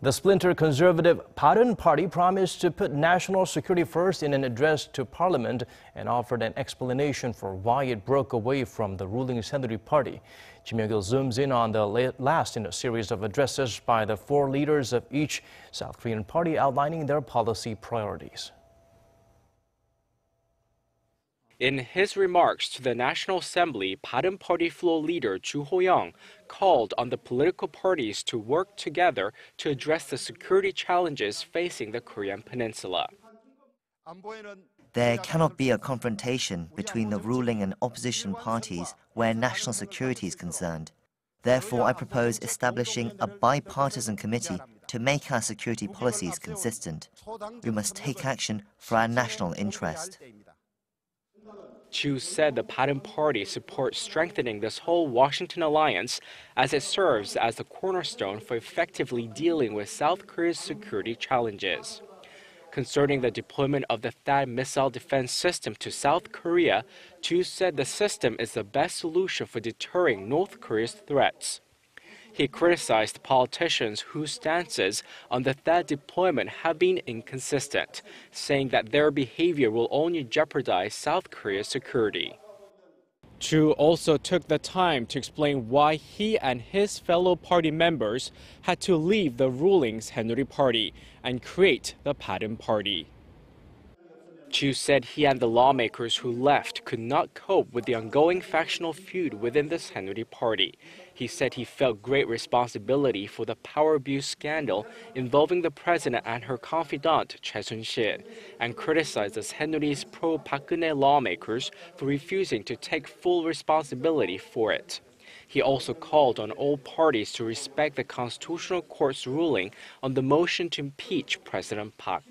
The splinter conservative Party promised to put national security first in an address to parliament and offered an explanation for why it broke away from the ruling Saenuri Party. Ji Myung-kil zooms in on the last in a series of addresses by the four leaders of each South Korean party outlining their policy priorities. In his remarks to the National Assembly, Bareun Party floor leader Joo Ho-young called on the political parties to work together to address the security challenges facing the Korean peninsula. There cannot be a confrontation between the ruling and opposition parties where national security is concerned. Therefore, I propose establishing a bipartisan committee to make our security policies consistent. We must take action for our national interest. Joo said the Bareun Party supports strengthening the Seoul-Washington alliance as it serves as the cornerstone for effectively dealing with South Korea's security challenges. Concerning the deployment of the THAAD missile defense system to South Korea, Joo said the system is the best solution for deterring North Korea's threats. He criticized politicians whose stances on the THAAD deployment have been inconsistent, saying that their behavior will only jeopardize South Korea's security. Joo also took the time to explain why he and his fellow party members had to leave the ruling Saenuri Party and create the Bareun Party. Joo said he and the lawmakers who left could not cope with the ongoing factional feud within the Saenuri party. He said he felt great responsibility for the power abuse scandal involving the president and her confidant, Choi Soon-sil, and criticized the Saenuri's pro-Park Geun-hye lawmakers for refusing to take full responsibility for it. He also called on all parties to respect the Constitutional Court's ruling on the motion to impeach President Park.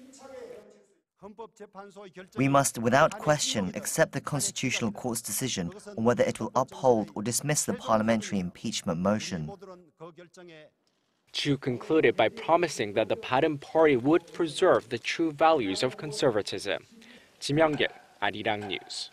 We must, without question, accept the Constitutional Court's decision on whether it will uphold or dismiss the parliamentary impeachment motion. Joo concluded by promising that the Bareun Party would preserve the true values of conservatism. Ji Myung-kil, Arirang News.